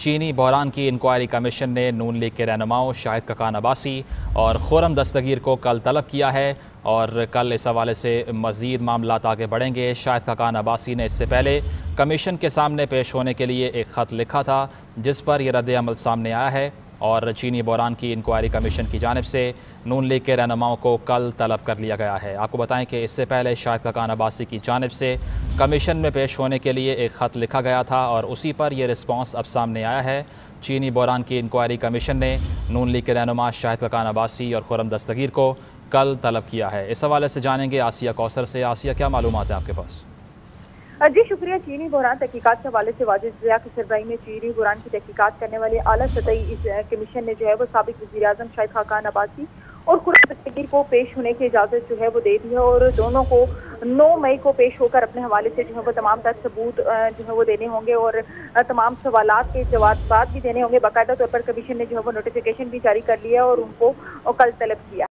चीनी बहरान की inquiry commission ने नून लीग के रहनुमाओं शाहिद ककान अबासी और खुरम दस्तगीर को कल तलब किया है और कल इस हवाले से मज़ीद मामला आगे बढ़ेंगे। शाहिद ककान अबासी ने इससे पहले कमीशन के सामने पेश होने के लिए एक ख़त लिखा था, जिस पर यह रद्द अमल सामने आया है। और चीनी बहरान की इंक्वायरी कमीशन की जानब से नून लीग के रहनुमाओं को कल तलब कर लिया गया है। आपको बताएँ कि इससे पहले शाहिद ककान अबासी की जानब से कमीशन में पेश होने के लिए एक ख़त लिखा गया था और उसी पर यह रिस्पॉन्स अब सामने आया है। चीनी बहरान की इंक्वायरी कमीशन ने नून लीग के रहनुमा शाहिद ककान अबासी और खुरम दस्तगीर को कल तलब किया है। इस हवाले से जानेंगे आसिया कौसर से। आसिया, क्या मालूम है आपके पास? जी, शुक्रिया चीनी बुरान तहकीकत के हवाले से वाजिद जिया के सरबराही में चीनी बुरान की तहकीकत करने वाले आला सतही कमीशन ने जो है वो सबक वजी अजम शाहिद खाकान अब्बासी और दस्तगीर को पेश होने की इजाज़त जो है वो दे दी है और दोनों को 9 मई को पेश होकर अपने हवाले से जो है वो तमाम तर सबूत जो है वो देने होंगे और तमाम सवाल के जवाब भी देने होंगे। बाकायदा तौर पर कमीशन ने जो है वो नोटिफिकेशन भी जारी कर लिया और उनको कल तलब किया।